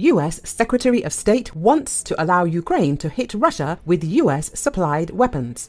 US Secretary of State wants to allow Ukraine to hit Russia with US supplied weapons.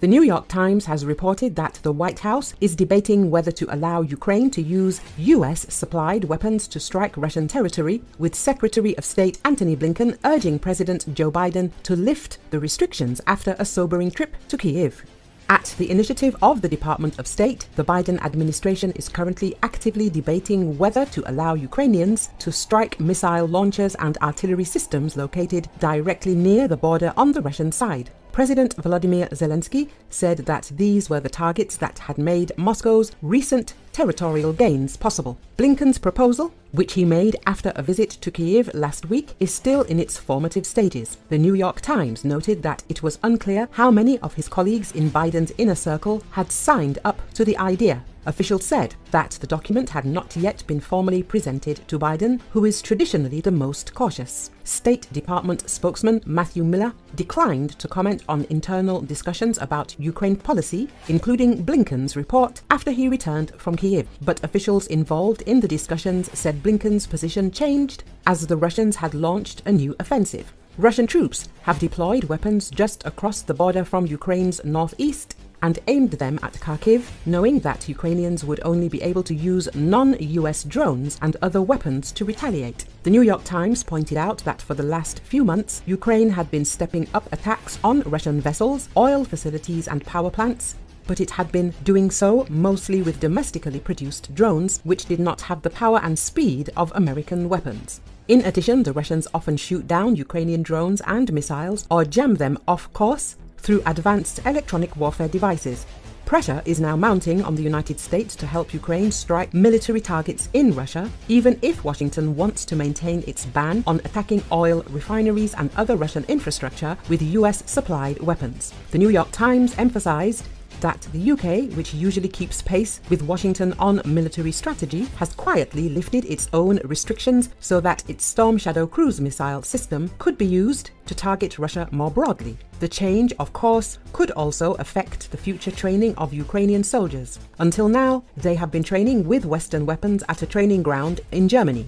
The New York Times has reported that the White House is debating whether to allow Ukraine to use US supplied weapons to strike Russian territory, with Secretary of State Antony Blinken urging President Joe Biden to lift the restrictions after a sobering trip to Kiev. At the initiative of the Department of State, the Biden administration is currently actively debating whether to allow Ukrainians to strike missile launchers and artillery systems located directly near the border on the Russian side. President Volodymyr Zelensky said that these were the targets that had made Moscow's recent territorial gains possible. Blinken's proposal, which he made after a visit to Kiev last week, is still in its formative stages. The New York Times noted that it was unclear how many of his colleagues in Biden's inner circle had signed up to the idea. Officials said that the document had not yet been formally presented to Biden, who is traditionally the most cautious. State Department spokesman Matthew Miller declined to comment on internal discussions about Ukraine policy, including Blinken's report, after he returned from Kiev. But officials involved in the discussions said Blinken's position changed as the Russians had launched a new offensive. Russian troops have deployed weapons just across the border from Ukraine's northeast and aimed them at Kharkiv, knowing that Ukrainians would only be able to use non US drones and other weapons to retaliate. The New York Times pointed out that for the last few months, Ukraine had been stepping up attacks on Russian vessels, oil facilities, and power plants. But it had been doing so mostly with domestically produced drones, which did not have the power and speed of American weapons. In addition, the Russians often shoot down Ukrainian drones and missiles or jam them off course through advanced electronic warfare devices. Pressure is now mounting on the United States to help Ukraine strike military targets in Russia, even if Washington wants to maintain its ban on attacking oil refineries and other Russian infrastructure with US supplied weapons. The New York Times emphasized that the UK, which usually keeps pace with Washington on military strategy, has quietly lifted its own restrictions so that its Storm Shadow cruise missile system could be used to target Russia more broadly. The change, of course, could also affect the future training of Ukrainian soldiers. Until now, they have been training with Western weapons at a training ground in Germany.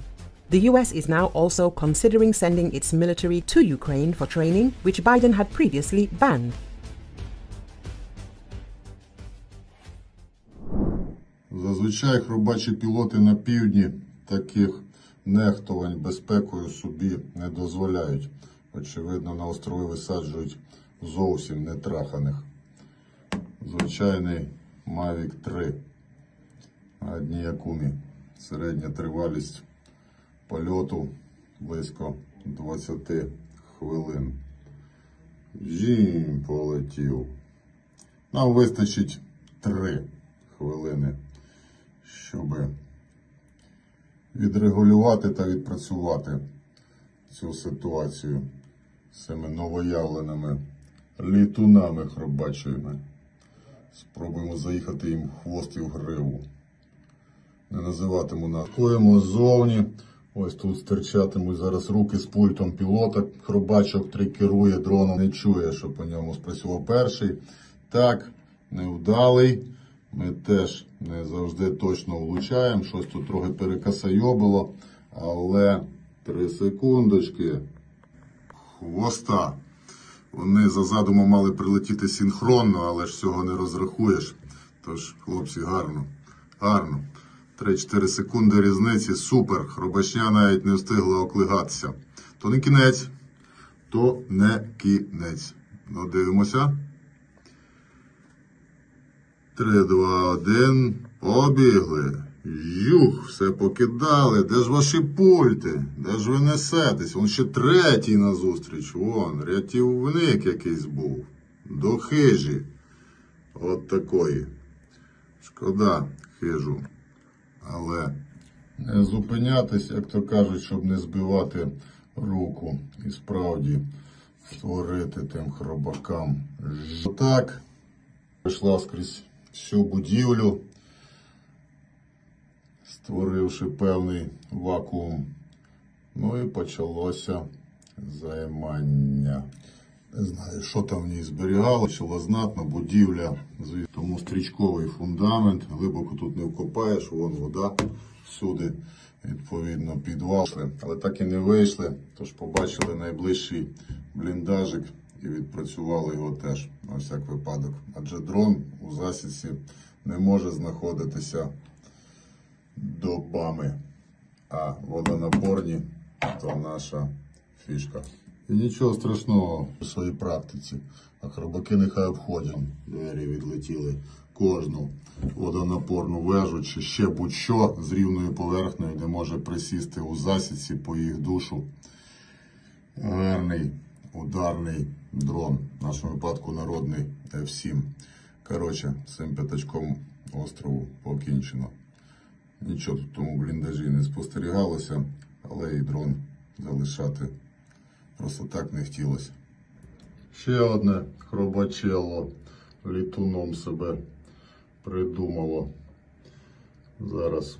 The US is now also considering sending its military to Ukraine for training, which Biden had previously banned. Зазвичай хробачі пілоти на півдні таких нехтувань безпекою собі не дозволяють. Очевидно, на острови висаджують зовсім нетраханих. Звичайний Mavic 3 на одній акумі. Середня тривалість польоту близько 20 хвилин. Жім полетів. Нам вистачить 3 хвилини щоб відрегулювати та відпрацювати цю ситуацію з цими новоявленими літунами хробачими. Спробуємо заїхати їм в хвост і в гриву. Не називатиму накоємо ззовні. Ось тут стирчатимуть зараз руки з пультом пілота. Хробачок три керує дроном, не чує, що по ньому спрацював перший. Так, невдалий. Ми теж не завжди точно влучаємо. Щось тут трохи перекасайобило. Але три секундочки. Хвоста. Вони за задумом мали прилетіти синхронно, але ж цього не розрахуєш. Тож, хлопці, гарно. Гарно. 3-4 секунди різниці. Супер. Хробачня навіть не встигла оклигатися. То не кінець, то не кінець. Ну, дивимося. 3, 2, 1. Побігли. Юх, все покидали. Де ж ваші пульти? Де ж ви несетесь? Вон ще третій назустріч. Вон, рятівник якийсь був. До хижі. От такої. Шкода, хижу. Але не зупинятись, як то кажуть, щоб не збивати руку. І справді створити тим хробакам. Так, прийшла скрізь всю будівлю, створивши певний вакуум. Ну і почалося займання. Не знаю, що там в ній зберігало, чи знатно, будівля, тому стрічковий фундамент, глибоко тут не вкопаєш, вон вода всюди, відповідно, підвал. Але так і не вийшли, тож побачили найближчий бліндажик і відпрацювали його теж на всяк випадок. Адже дрон у засідці не може знаходитися добами, а водонапорні то наша фішка. І нічого страшного у своїй практиці. А хробаки нехай обходять. Двері відлетіли кожну водонапорну вежу чи ще будь-що з рівною поверхнею, де може присісти у засідці по їх душу. Гарний ударний дрон, в нашому випадку народний F7. Коротше, цим п'ятачком острову покінчено. Нічого тут тому бліндажі не спостерігалося, але і дрон залишати просто так не хотілося. Ще одне хробачело літуном себе придумало. Зараз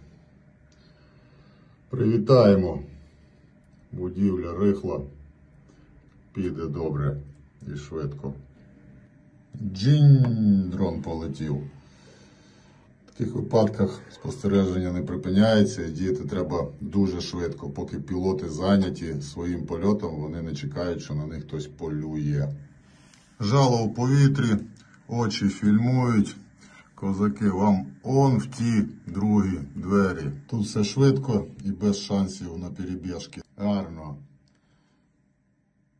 привітаємо. Будівля рихла. Піде добре і швидко. Джинь, дрон полетів. В таких випадках спостереження не припиняється і діяти треба дуже швидко. Поки пілоти зайняті своїм польотом, вони не чекають, що на них хтось полює. Жало у повітрі, очі фільмують. Козаки, вам он в ті другі двері. Тут все швидко і без шансів на перебіжки. Гарно.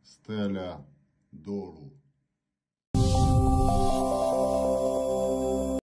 Стеля dolo.